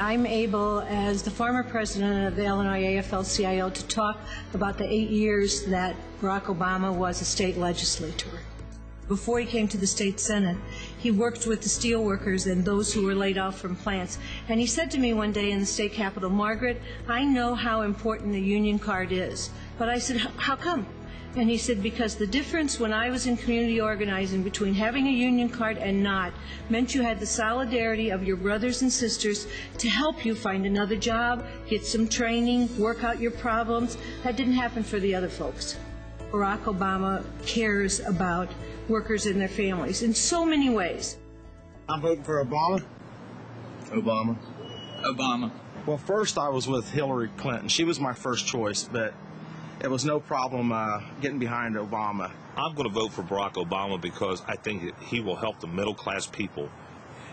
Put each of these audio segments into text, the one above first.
I'm able, as the former president of the Illinois AFL-CIO, to talk about the eight years that Barack Obama was a state legislator. Before he came to the state senate, he worked with the steel workers and those who were laid off from plants. And he said to me one day in the state capitol, Margaret, I know how important the union card is. But I said, how come? And he said, because the difference when I was in community organizing between having a union card and not meant you had the solidarity of your brothers and sisters to help you find another job, get some training, work out your problems. That didn't happen for the other folks. Barack Obama cares about workers and their families in so many ways. I'm voting for Obama. Obama. Obama. Well, first I was with Hillary Clinton. She was my first choice, but it was no problem uh, getting behind Obama. I'm going to vote for Barack Obama because I think he will help the middle class people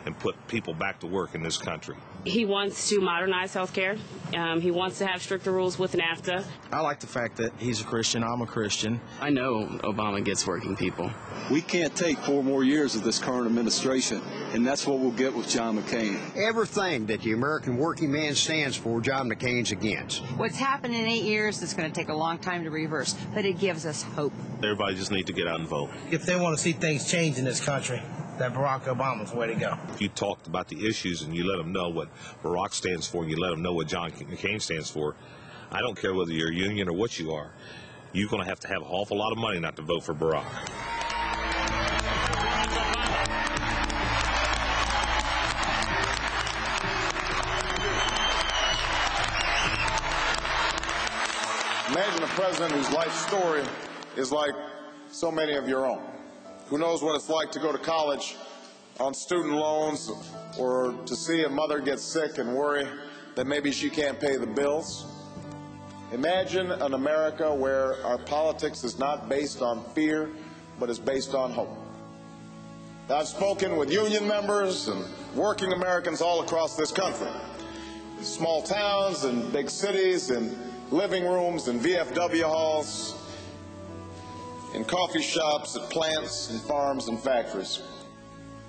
and put people back to work in this country. He wants to modernize healthcare. Um, he wants to have stricter rules with NAFTA. I like the fact that he's a Christian, I'm a Christian. I know Obama gets working people. We can't take four more years of this current administration, and that's what we'll get with John McCain. Everything that the American working man stands for, John McCain's against. What's happened in eight years is going to take a long time to reverse, but it gives us hope. Everybody just needs to get out and vote. If they want to see things change in this country, that Barack Obama's the way to go. You talked about the issues and you let them know what Barack stands for and you let them know what John McCain stands for. I don't care whether you're a union or what you are. You're going to have to have an awful lot of money not to vote for Barack. Imagine a president whose life story is like so many of your own. Who knows what it's like to go to college on student loans or to see a mother get sick and worry that maybe she can't pay the bills? Imagine an America where our politics is not based on fear, but is based on hope. I've spoken with union members and working Americans all across this country, small towns and big cities, in living rooms and VFW halls, in coffee shops, at plants and farms and factories.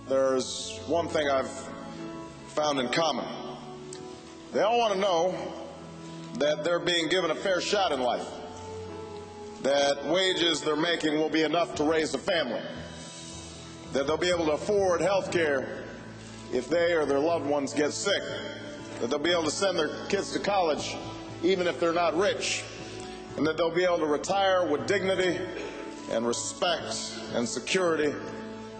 There's one thing I've found in common. They all want to know that they're being given a fair shot in life, that wages they're making will be enough to raise a family, that they'll be able to afford health care if they or their loved ones get sick, that they'll be able to send their kids to college even if they're not rich, and that they'll be able to retire with dignity and respect and security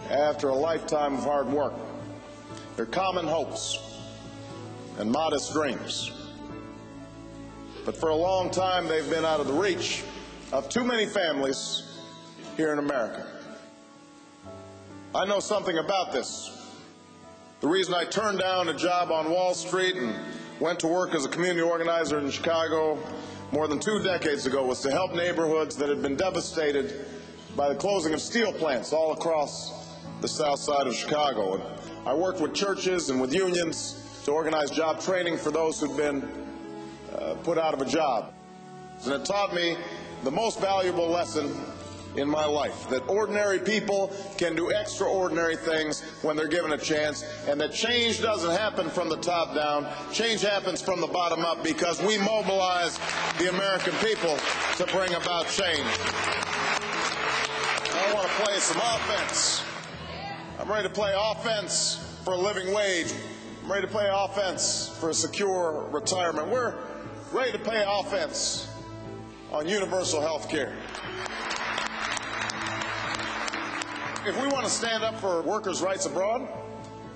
after a lifetime of hard work. They're common hopes and modest dreams. But for a long time, they've been out of the reach of too many families here in America. I know something about this. The reason I turned down a job on Wall Street and went to work as a community organizer in Chicago more than two decades ago was to help neighborhoods that had been devastated by the closing of steel plants all across the south side of Chicago. And I worked with churches and with unions to organize job training for those who'd been uh, put out of a job. And it taught me the most valuable lesson in my life that ordinary people can do extraordinary things when they're given a chance, and that change doesn't happen from the top down. Change happens from the bottom up because we mobilize the American people to bring about change. Play some offense. I'm ready to play offense for a living wage. I'm ready to play offense for a secure retirement. We're ready to play offense on universal health care. If we want to stand up for workers' rights abroad,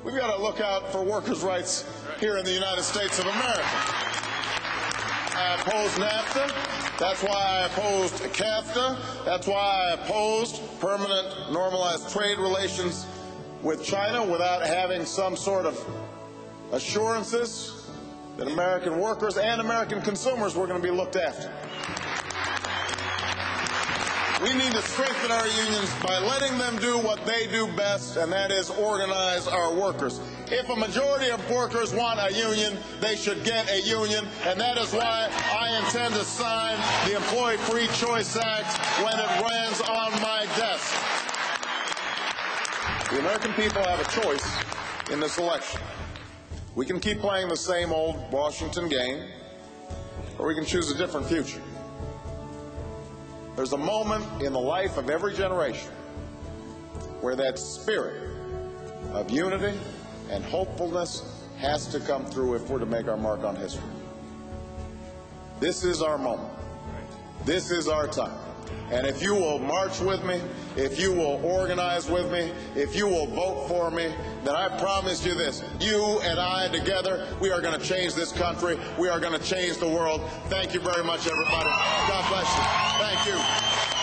we've got to look out for workers' rights here in the United States of America. I oppose NAFTA. That's why I opposed CAFTA. That's why I opposed permanent normalized trade relations with China without having some sort of assurances that American workers and American consumers were going to be looked after. We need to strengthen our unions by letting them do what they do best, and that is organize our workers. If a majority of workers want a union, they should get a union, and that is why I intend to sign the Employee Free Choice Act when it lands on my desk. The American people have a choice in this election. We can keep playing the same old Washington game, or we can choose a different future. There's a moment in the life of every generation where that spirit of unity and hopefulness has to come through if we're to make our mark on history. This is our moment. This is our time. And if you will march with me, if you will organize with me, if you will vote for me, then I promise you this. You and I together, we are going to change this country. We are going to change the world. Thank you very much, everybody. God bless you. Thank you.